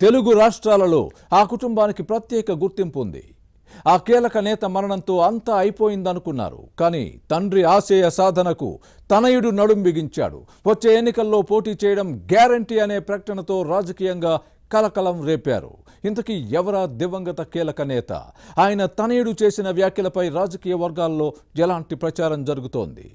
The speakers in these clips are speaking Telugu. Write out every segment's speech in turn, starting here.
తెలుగు రాష్ట్రాలలో ఆ కుటుంబానికి ప్రత్యేక గుర్తింపు ఉంది. ఆ కీలక నేత మరణంతో అంతా అయిపోయిందనుకున్నారు. కానీ తండ్రి ఆశయ సాధనకు తనయుడు నడుం బిగించాడు. వచ్చే ఎన్నికల్లో పోటీ చేయడం గ్యారంటీ అనే ప్రకటనతో రాజకీయంగా కలకలం రేపారు. ఇంతకీ ఎవరా దివంగత కీలక నేత? ఆయన తనయుడు చేసిన వ్యాఖ్యలపై రాజకీయ వర్గాల్లో ఎలాంటి ప్రచారం జరుగుతోంది?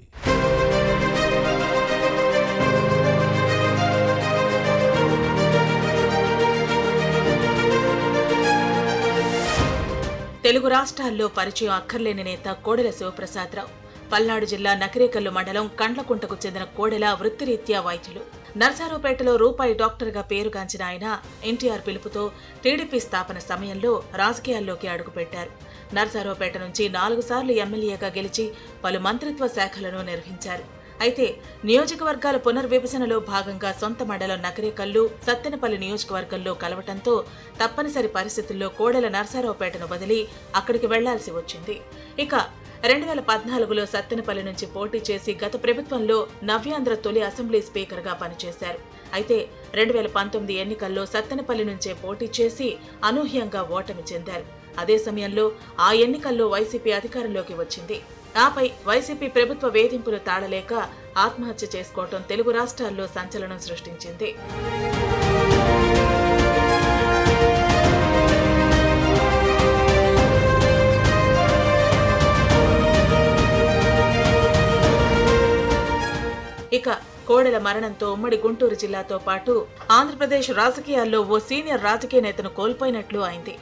తెలుగు రాష్ట్రాల్లో పరిచయం అక్కర్లేని నేత కోడెల శివప్రసాదరావు. పల్నాడు జిల్లా నకిరేకల్లు మండలం కండ్లకుంటకు చెందిన కోడెల వృత్తిరీత్యా వైద్యులు. నర్సారావుపేటలో రూపాయి డాక్టర్గా పేరుగాంచిన ఆయన ఎన్టీఆర్ పిలుపుతో టీడీపీ స్థాపన సమయంలో రాజకీయాల్లోకి అడుగుపెట్టారు. నర్సారావుపేట నుంచి నాలుగు సార్లు ఎమ్మెల్యేగా గెలిచి పలు మంత్రిత్వ శాఖలను నిర్వహించారు. అయితే నియోజకవర్గాల పునర్విభజనలో భాగంగా సొంత మండలం నకరేకల్లు సత్తెనపల్లి నియోజకవర్గంలో కలవటంతో తప్పనిసరి పరిస్థితుల్లో కోడెల నర్సారావుపేటను వదిలి అక్కడికి వెళ్ళాల్సి వచ్చింది. ఇక రెండు వేల పద్నాలుగులో సత్తెనపల్లి నుంచి పోటీ చేసి గత ప్రభుత్వంలో నవ్యాంధ్ర తొలి అసెంబ్లీ స్పీకర్గా పనిచేశారు. అయితే రెండు వేల పంతొమ్మిది ఎన్నికల్లో సత్తెనపల్లి నుంచే పోటీ చేసి అనూహ్యంగా ఓటమి చెందారు. అదే సమయంలో ఆ ఎన్నికల్లో వైసీపీ అధికారంలోకి వచ్చింది. ఆపై వైసీపీ ప్రభుత్వ వేధింపులు తాళలేక ఆత్మహత్య చేసుకోవటం తెలుగు రాష్ట్రాల్లో సంచలనం సృష్టించింది. ఇక కోడెల మరణంతో ఉమ్మడి గుంటూరు జిల్లాతో పాటు ఆంధ్రప్రదేశ్ రాజకీయాల్లో ఓ సీనియర్ రాజకీయ నేతను కోల్పోయినట్లు అయింది.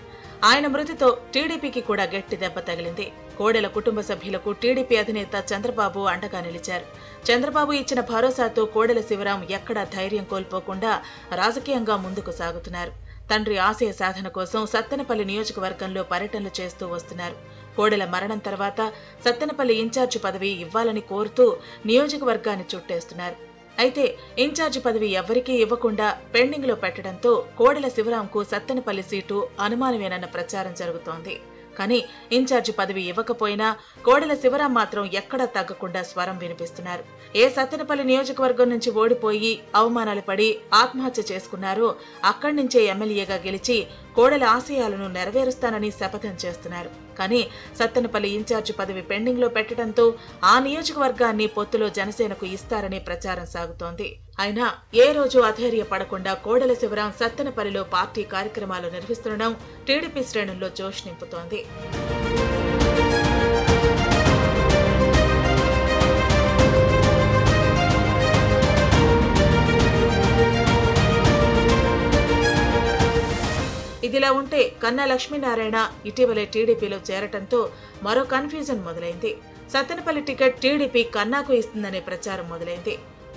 ఆయన మృతితో టీడీపీకి కూడా గట్టి దెబ్బ తగిలింది. కోడెల కుటుంబ సభ్యులకు టీడీపీ అధినేత చంద్రబాబు అండగా నిలిచారు. చంద్రబాబు ఇచ్చిన భరోసాతో కోడెల శివరాం ఎక్కడా ధైర్యం కోల్పోకుండా రాజకీయంగా ముందుకు సాగుతున్నారు. తండ్రి ఆశయ సాధన కోసం సత్తెనపల్లి నియోజకవర్గంలో పర్యటనలు చేస్తూ వస్తున్నారు. కోడెల మరణం తర్వాత సత్తెనపల్లి ఇన్ఛార్జి పదవి ఇవ్వాలని కోరుతూ నియోజకవర్గాన్ని చుట్టేస్తున్నారు. అయితే ఇన్ఛార్జి పదవి ఎవ్వరికీ ఇవ్వకుండా పెండింగ్లో పెట్టడంతో కోడెల శివరాంకు సత్తెనపల్లి సీటు అనుమానమేనన్న ప్రచారం జరుగుతోంది. కానీ ఇన్ఛార్జి పదవి ఇవ్వకపోయినా కోడెల శివరాం మాత్రం ఎక్కడా తగ్గకుండా స్వరం వినిపిస్తున్నారు. ఏ సత్తెనపల్లి నియోజకవర్గం నుంచి ఓడిపోయి అవమానాలు పడి ఆత్మహత్య చేసుకున్నారో అక్కడి నుంచే ఎమ్మెల్యేగా గెలిచి కోడల ఆశయాలను నెరవేరుస్తానని శపథం చేస్తున్నారు. కానీ సత్తెనపల్లి ఇన్ఛార్జి పదవి పెండింగ్లో పెట్టడంతో ఆ నియోజకవర్గాన్ని పొత్తులో జనసేనకు ఇస్తారనే ప్రచారం సాగుతోంది. అయినా ఏ రోజు అధైర్యపడకుండా కోడల శివరాం సత్తెనపల్లిలో పార్టీ కార్యక్రమాలు నిర్వహిస్తుండడం టీడీపీ శ్రేణుల్లో జోష్ నింపుతోంది. ఇదిలా ఉంటే కన్నా లక్ష్మీనారాయణ ఇటీవలే టీడీపీలో చేరటంతో మరో కన్ఫ్యూజన్ మొదలైంది. సత్తెనపల్లి టికెట్ టీడీపీ కన్నాకు ఇస్తుందనే ప్రచారం మొదలైంది.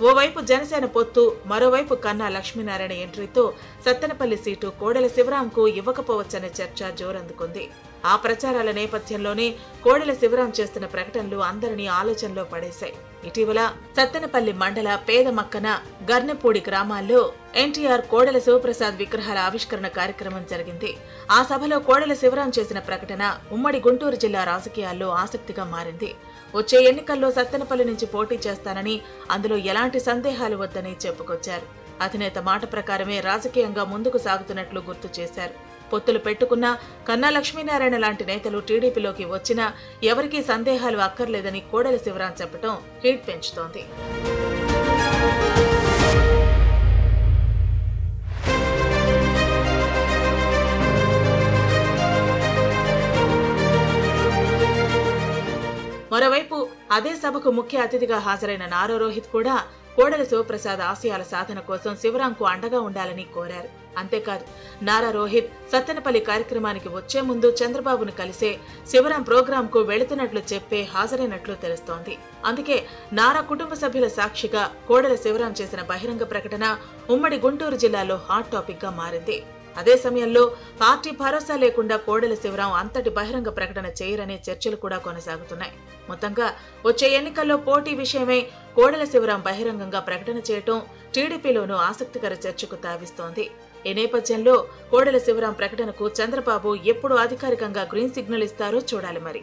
ఓవైపు జనసేన పొత్తు మరోవైపు కన్నా లక్ష్మీనారాయణ ఎంట్రీతో సత్తెనపల్లి సీటు కోడెల శివరాంకు ఇవ్వకపోవచ్చనే చర్చ జోరందుకుంది. ఆ ప్రచారాల నేపథ్యంలోనే కోడెల శివరాం చేస్తున్న ప్రకటనలు అందరినీ ఆలోచనలో పడేశాయి. ఇటీవల సత్తెనపల్లి మండల పేదమక్కన గర్నెపూడి గ్రామాల్లో ఎన్టీఆర్ కోడెల శివప్రసాద్ విగ్రహాల ఆవిష్కరణ కార్యక్రమం జరిగింది. ఆ సభలో కోడెల శివరాం చేసిన ప్రకటన ఉమ్మడి గుంటూరు జిల్లా రాజకీయాల్లో ఆసక్తిగా మారింది. వచ్చే ఎన్నికల్లో సత్తెనపల్లి నుంచి పోటీ చేస్తానని అందులో ఎలాంటి సందేహాలు వద్దని చెప్పుకొచ్చారు. అధినేత మాట ప్రకారమే రాజకీయంగా ముందుకు సాగుతున్నట్లు గుర్తు చేశారు. పొత్తులు పెట్టుకున్నా కన్నా లక్ష్మీనారాయణ లాంటి నేతలు టీడీపీలోకి వచ్చినా ఎవరికీ సందేహాలు అక్కర్లేదని కోడెల శివరాం చెప్పడం హీట్ పెంచుతోంది. మరోవైపు అదే సభకు ముఖ్య అతిథిగా హాజరైన నారో రోహిత్ కూడా కోడెల శివప్రసాద్ ఆశయాల సాధన కోసం శివరాంకు అండగా ఉండాలని కోరారు. అంతేకాదు నారా రోహిత్ సత్తెనపల్లి కార్యక్రమానికి వచ్చే ముందు చంద్రబాబును కలిసే శివరాం ప్రోగ్రాంకు వెళుతున్నట్లు చెప్పే హాజరైనట్లు తెలుస్తోంది. అందుకే నారా కుటుంబ సభ్యుల సాక్షిగా కోడల శివరాం చేసిన బహిరంగ ప్రకటన ఉమ్మడి గుంటూరు జిల్లాలో హాట్ టాపిక్గా మారింది. అదే సమయంలో పార్టీ భరోసా లేకుండా కోడెల శివరాం అంతటి బహిరంగ ప్రకటన చేయరనే చర్చలు కూడా కొనసాగుతున్నాయి. మొత్తంగా వచ్చే ఎన్నికల్లో పోటీ విషయమై కోడెల శివరాం బహిరంగంగా ప్రకటన చేయటం టీడీపీలోనూ ఆసక్తికర చర్చకు తావిస్తోంది. ఈ నేపథ్యంలో కోడెల శివరాం ప్రకటనకు చంద్రబాబు ఎప్పుడు అధికారికంగా గ్రీన్ సిగ్నల్ ఇస్తారో చూడాలి మరి.